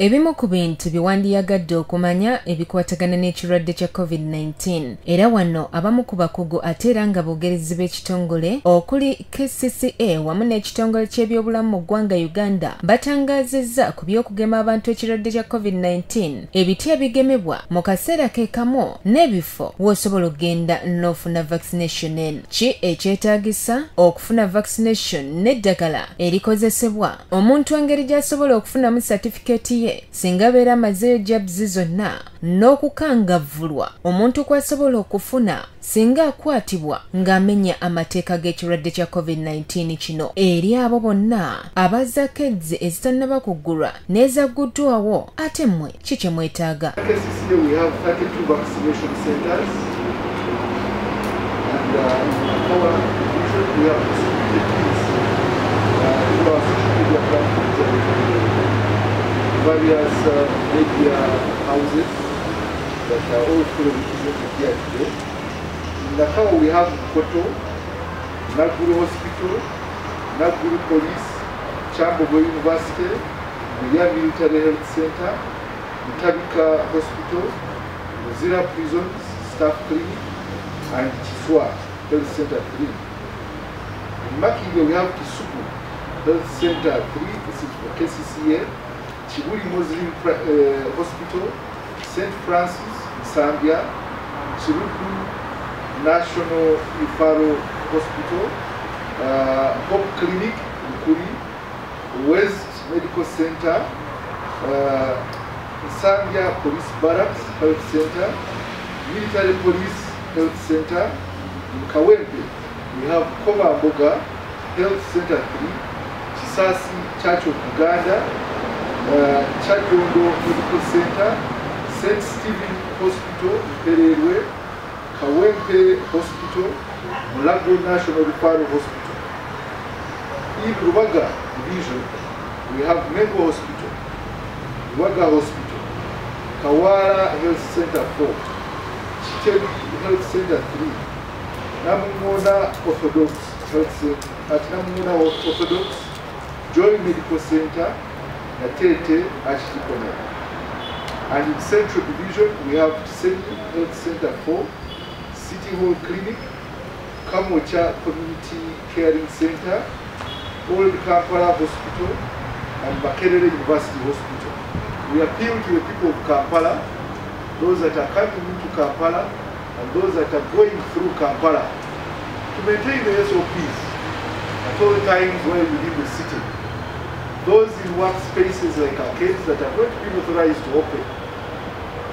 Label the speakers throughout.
Speaker 1: ebimu ku bintu bye wandiyagadde okumanya ebikwatagana n'ekirwadde kya covid-19 era wano abamu ku bakugu ate era nga bogerezi b'ekitongole okuli kcca wamu n'ekitongole ky'ebyobulamu mu ggwanga uganda batangaazizza ku by'okugema abantu ekirwadde kya covid-19 ebitya bigemebwa mu kaseera ke kamu n'ebifo w'osobola okgenda n'ofuna vaccination eno ki ekyetaagisa? Okufuna vaccination n'eddagala erikozesebwa. Omuntu engeri gy'asobola okufunamu satifikeeti ye singa abeera amazeeyo jabuzi zonna n'okukangavvulwa omuntu kw'asobola okufuna singa akwatibwa ng'amenya amateeka g'ekirwadde kya covid-19 kino eri abo bonna abazzaako ezzi ezitannaba kuggulwa n'ezagguddwawo ate mmwe ki kye mwetaaga
Speaker 2: KCCA, we have 32 vaccination centers. And uh, our we have various uh, media houses that are all fully represented here today. In Nakawa, we have Koto, Naguru Hospital, Naguru Police, Chambogo University, Muya Military Health Center, Mutabika Hospital, Muzira Prisons, Staff Clinic, and Chiswa Health Center 3. In Makinde, we have Kisuku Health Center 3, this is for KCCA, Chibuli Muslim uh, Hospital, St. Francis, in Zambia, Chiruku National Ifaro Hospital, uh, Hope Clinic, Ukuri, West Medical Center, uh, Zambia Police Barracks Health Center, Military Police Health Center, in Kawempe, we have Kobamboga Health Center 3, Chisasi Church of Uganda, uh, Chajondo Medical Center, St. Stephen Hospital, Pererwe, Kawempe Hospital, Mulago National Referral Hospital. In Rubaga Division, we have Mengo Hospital, Rubaga Hospital, Kawara Health Center 4, Chiteli Health Center 3, Namungona Orthodox Health Center, at Namungona Orthodox, Joy Medical Center, Natete Ashtikona. And in Central Division, we have Sydney Health Center 4, City Hall Clinic, Kamocha Community Caring Center, Old Kampala Hospital, and Makerere University Hospital. We appeal to the people of Kampala, those that are coming into Kampala, and those that are going through Kampala, to maintain the SOPs at all times while within the city. Those in workspaces like arcades that are not being authorized to open,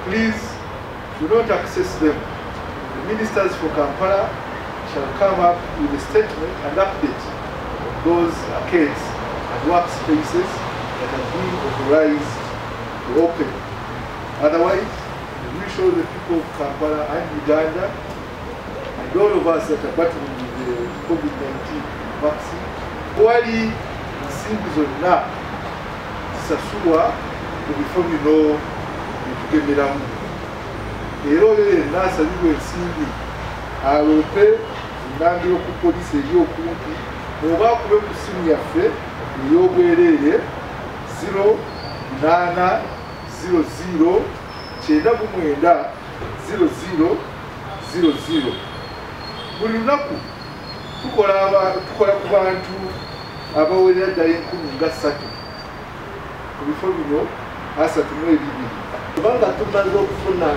Speaker 2: please do not access them. The ministers for Kampala shall come up with a statement and update of those arcades and workspaces that are being authorized to open. Otherwise, we show the people of Kampala and Uganda and all of us that are battling with the COVID-19 vaccine, wali ensimbi zonna zisasulwa mu bifo bino byetugemeramu era oyo yenna asabibwa ensimbi alope enambiro ku polisi eri okumpi oba akube ku simu yaffe ey'obwereere 0800 kyenda mu mwenda 0000 buli lunaku tukola ku bantu abawerera ddala enkumi nga ssatu. Ku bifo bino asatu mu ebibiri.
Speaker 3: Kubanga tumaze okufuna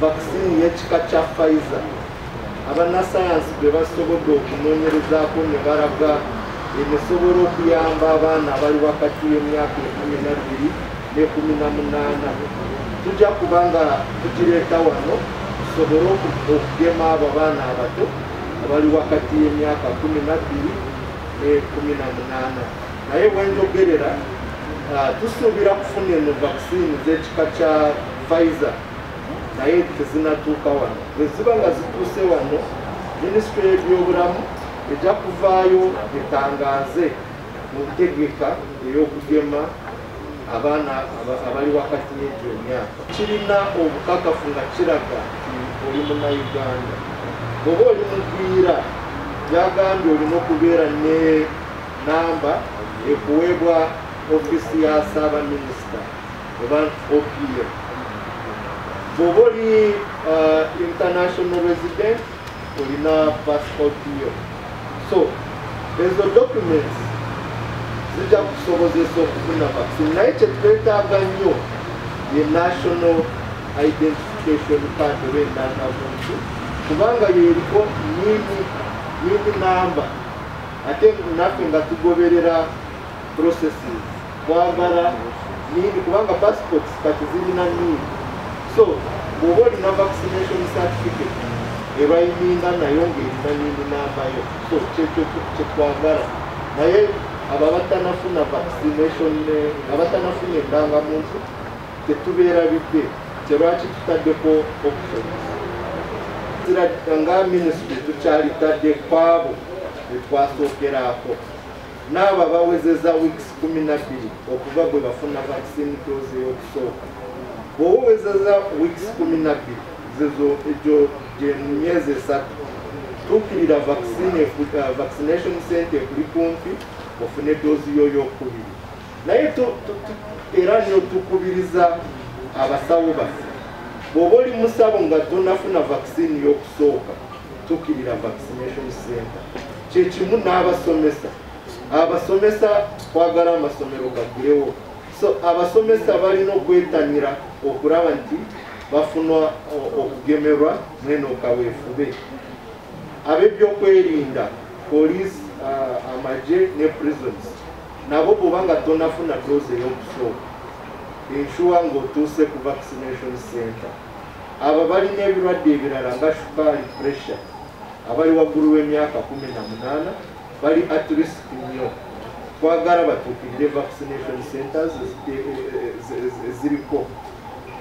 Speaker 3: vakisini y'ekika kya pfizer abanasayansi bwe basobodde okunoonyerezaako ne balaga enesobola okuyamba abaana abali wakati y'emyaka ekumi nabbiri n'ekumi na munaana. Tujja kubanga tugireeta wano tusobole oku- okugema abo abaana abato abali wakati y'emyaka kumi nabbiri n'ekumi na munaana naye bwenjogerera Ah, tusuubira kufuna eno vakisini z'ekika kya pfizer. Naye tezinatuuka wano. Bwe ziba nga zituuse wano minisitule y'ebyobulamu ejja kuvaayo etangaaze mu ntegeka ey'okugema abaana aba- abali wakati y'egyo emyaka kirina obukakafu nga kiraga nti oli munnayuganda. Bw'oba oli mugwira byagambye olina okubeera ne namba ekuweebwa ofisi ya ssaabaminisita oba opm bw'oba oli uh, international resident olina passport yo. So ezo documents zijja kusobozesa okufuna vaccine. Naye kyetwetaaga nnyo ye national identification card oba endangamuntu kubanga yeriko nini nini namba ate naffe nga tugoberera processes twagala nini kubanga passports kati zirina nini. So bw'oba olina vaccination certificate ebayiminga nayo ng'erina nini nambayo so kyekyo kyetwagala naye abo abatanafuna vaccination abatanafuna endangamuntu tetubeera bidde. Kyelwaki tutaddeko options nga ministry tukyalitadde kwabo betwasookeraako n'abo bawezeza weeks kumi nabbiri okuva bwe bafuna vaccine dose ey'okusooka. Bw'owezeza weeks kumi nabbiri zezo egyo gyemyezi esatu tuukirira uh, vaccination center ekuli kumpi ofune doozi yo y'okubiri. Naye era niyo tukubiriza abasawo baffe bw'oba oli musawo nga tonafuna vaccine y'okusooka tuukirira vaccination center. Kyekimu n'abasomesa. Abasomesa twagala amasomero gagulewo so abasomesa balina okwetanira okulaba nti bafuna okugemerwa mwene okaweefube. Ab'ebyokwerinda police uh, amaje ne prisons nabo bwobanga tonafuna dose ey'okusooka enshuwa ng'otuuse ku vaccination center. Abo balina ebirwadde ebirala nga shukaali pressure. Abali waggulu w'emyaka kumi na munaana bali at risk nnyo. Twagala batuukirire vaccination centers eziriko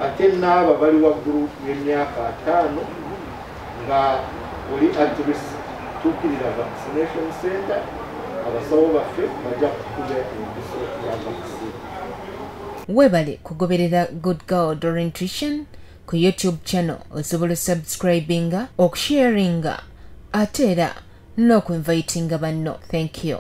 Speaker 3: ate n'aba bali waggulu w'emyaka ataano nga oli at risk tuukirira vaccination center. Abasawo baffe bajja kukuba empiso ya vaccine
Speaker 1: weebale kugoberera good god orientation ku youtube channel. Osobola subscribinga okusharinga ate era n'okuinvitinga banno. Thank you